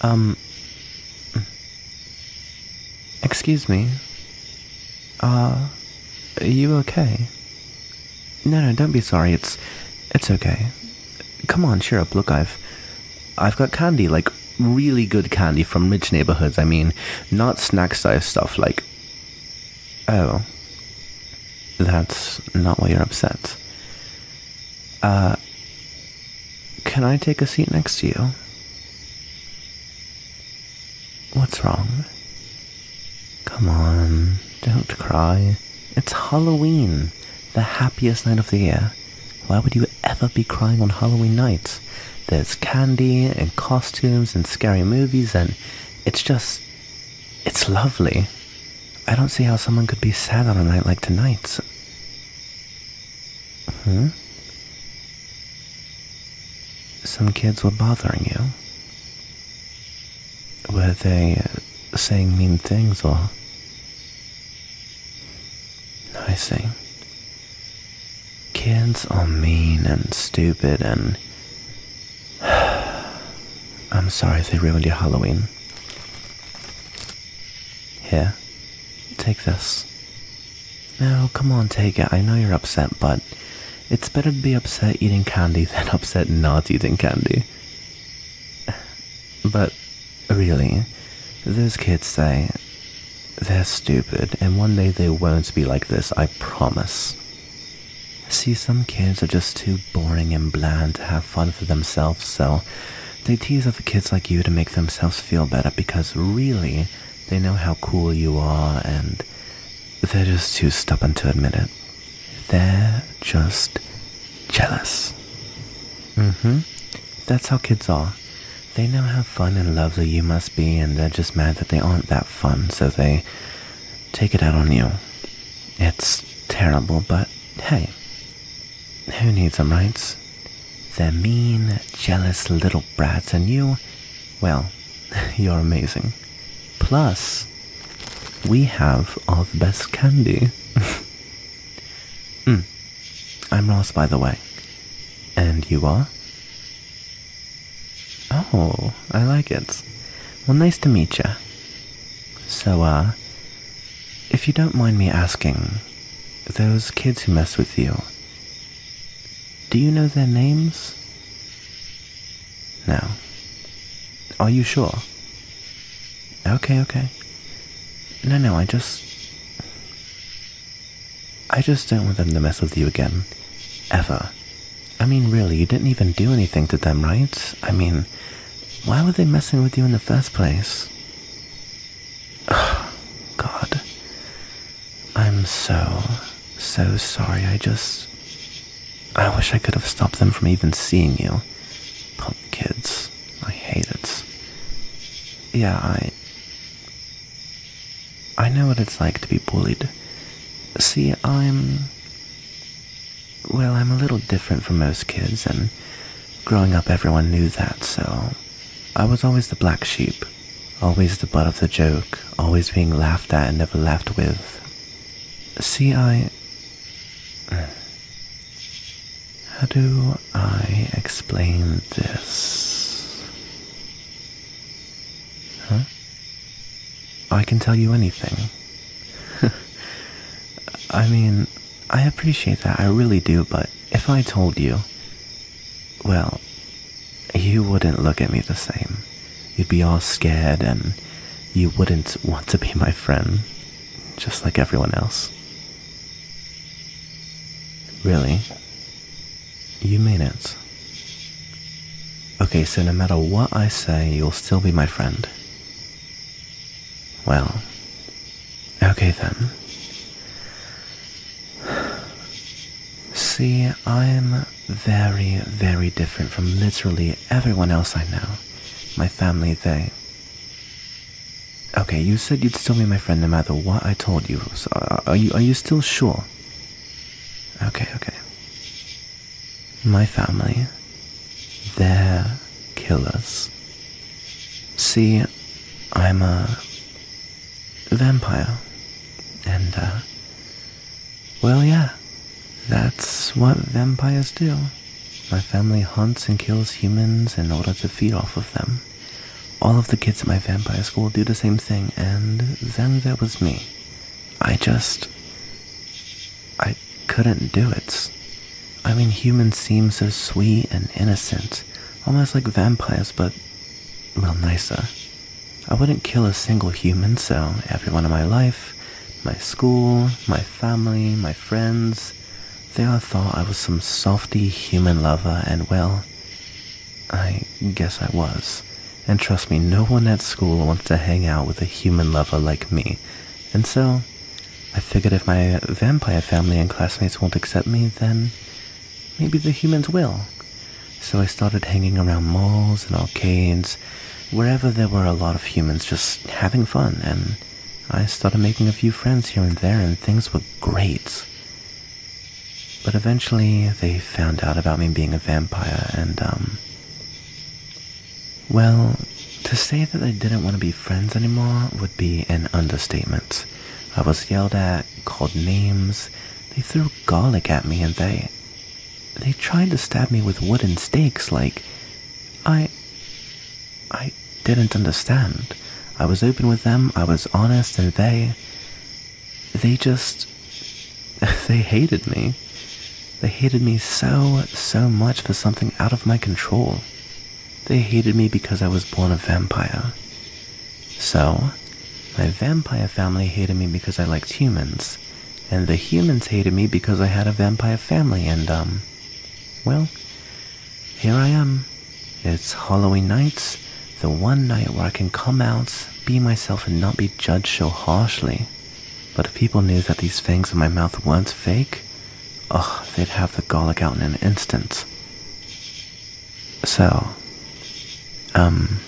Um. Excuse me. Uh. Are you okay? No, no, don't be sorry. It's. It's okay. Come on, cheer up. Look, I've. I've got candy, like really good candy from rich neighborhoods. I mean, not snack size stuff like. Oh. That's not why you're upset. Uh. Can I take a seat next to you? What's wrong? Come on, don't cry. It's Halloween, the happiest night of the year. Why would you ever be crying on Halloween night? There's candy and costumes and scary movies, and it's just. It's lovely. I don't see how someone could be sad on a night like tonight. Hmm? Some kids were bothering you. Were they uh, saying mean things or. I see. Kids are mean and stupid and. I'm sorry they ruined your Halloween. Here, take this. No, come on, take it. I know you're upset, but it's better to be upset eating candy than upset not eating candy. But really, those kids say they're stupid, and one day they won't be like this, I promise. See, some kids are just too boring and bland to have fun for themselves, so they tease other kids like you to make themselves feel better because really, they know how cool you are, and they're just too stubborn to admit it. They're just jealous. Mm hmm. That's how kids are. They know how fun and lovely you must be, and they're just mad that they aren't that fun, so they take it out on you. It's terrible, but hey, who needs them, right? They're mean, jealous little brats, and you, well, you're amazing. Plus, we have all the best candy. mm. I'm Ross, by the way. And you are? Oh, I like it. Well, nice to meet you. So, uh, if you don't mind me asking, those kids who mess with you, do you know their names? No. Are you sure? Okay, okay. No, no, I just. I just don't want them to mess with you again. Ever. I mean, really, you didn't even do anything to them, right? I mean, why were they messing with you in the first place? God. I'm so, so sorry. I just. I wish I could have stopped them from even seeing you. Punk kids. I hate it. Yeah, I. I know what it's like to be bullied. See, I'm. Well, I'm a little different from most kids, and growing up, everyone knew that, so I was always the black sheep, always the butt of the joke, always being laughed at and never laughed with. See, I. How do I explain this? Huh? I can tell you anything. I mean, I appreciate that, I really do, but if I told you, well, you wouldn't look at me the same. You'd be all scared and you wouldn't want to be my friend, just like everyone else. Really? You mean it? Okay, so no matter what I say, you'll still be my friend. Well, okay then. See, I'm very, very different from literally everyone else I know. My family, they. Okay, you said you'd still be my friend no matter what I told you. So uh, are you are you still sure? Okay, okay. My family, they're killers. See, I'm a vampire. And, uh, well, yeah, that's what vampires do. My family hunts and kills humans in order to feed off of them. All of the kids at my vampire school do the same thing, and then there was me. I just. I couldn't do it. I mean, humans seem so sweet and innocent, almost like vampires, but, well, nicer. I wouldn't kill a single human, so everyone in my life, my school, my family, my friends, they all thought I was some softy human lover, and well, I guess I was. And trust me, no one at school wants to hang out with a human lover like me. And so, I figured if my vampire family and classmates won't accept me, then maybe the humans will. So I started hanging around malls and arcades, wherever there were a lot of humans just having fun, and I started making a few friends here and there, and things were great. But eventually, they found out about me being a vampire, and, um, well, to say that they didn't want to be friends anymore would be an understatement. I was yelled at, called names, they threw garlic at me, and they. They tried to stab me with wooden stakes, like. I. I didn't understand. I was open with them, I was honest, and they. They just. They hated me. They hated me so, so much for something out of my control. They hated me because I was born a vampire. So, my vampire family hated me because I liked humans, and the humans hated me because I had a vampire family, and, um, well, here I am. It's Halloween night, the one night where I can come out, be myself, and not be judged so harshly. But if people knew that these fangs in my mouth weren't fake, oh, they'd have the garlic out in an instant. So, um,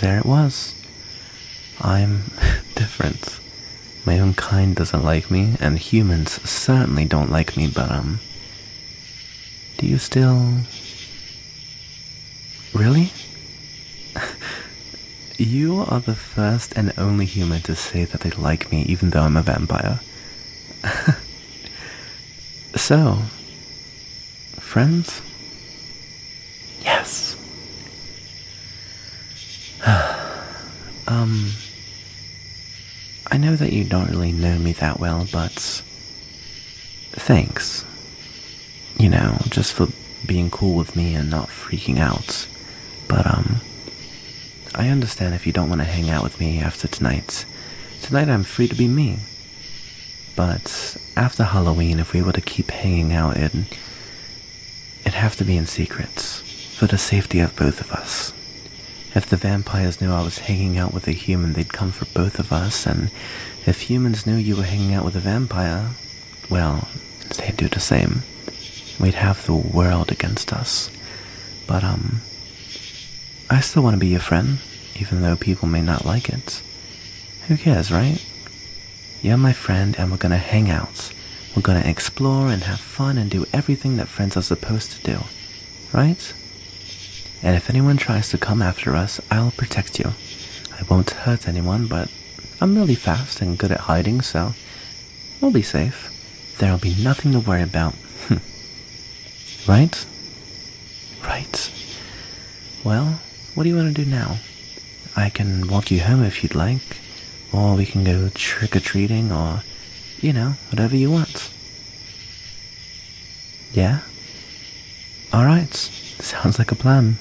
there it was. I'm different. My own kind doesn't like me, and humans certainly don't like me, but, um, do you still. Really? you are the first and only human to say that they like me, even though I'm a vampire. so, friends? Yes. um, I know that you don't really know me that well, but thanks. You know, just for being cool with me and not freaking out. But, um, I understand if you don't want to hang out with me after tonight. Tonight I'm free to be me. But after Halloween, if we were to keep hanging out, it'd, it'd have to be in secret for the safety of both of us. If the vampires knew I was hanging out with a human, they'd come for both of us, and if humans knew you were hanging out with a vampire, well, they'd do the same. We'd have the world against us. But, um, I still want to be your friend, even though people may not like it. Who cares, right? You're my friend, and we're gonna hang out. We're gonna explore and have fun and do everything that friends are supposed to do, right? And if anyone tries to come after us, I'll protect you. I won't hurt anyone, but I'm really fast and good at hiding, so we'll be safe. There'll be nothing to worry about. Right? Right. Well, what do you want to do now? I can walk you home if you'd like, or we can go trick or treating, or, you know, whatever you want. Yeah? Alright, sounds like a plan.